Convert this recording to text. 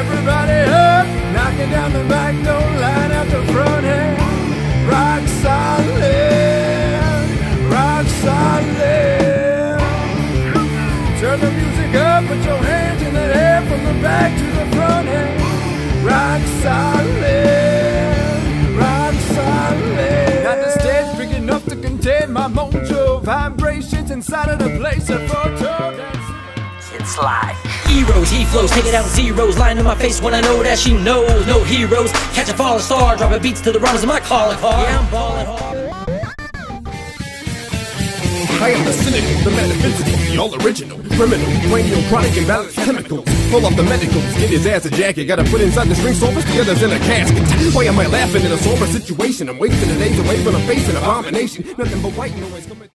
Everybody up, knocking down the back, no line out the front end. Rock solid, rock solid. Turn the music up, put your hands in the air from the back to the front end. Rock solid, rock solid. Not the stage big enough to contain my mojo vibrations inside of the place. It's live. Heroes, he flows, taking out zeros, lying in my face when I know that she knows. No heroes, catch a falling star, dropping beats to the runners of my calling card. Yeah, I'm balling hard. I am the cynical, the metaphysical, the all original, criminal, cranial, chronic, imbalance, chemicals. Pull off the medicals, get his ass a jacket, gotta put inside the string sorbus, the others in a casket. Why am I laughing in a sober situation? I'm wasting the days away from a face an abomination. Nothing but white noise coming.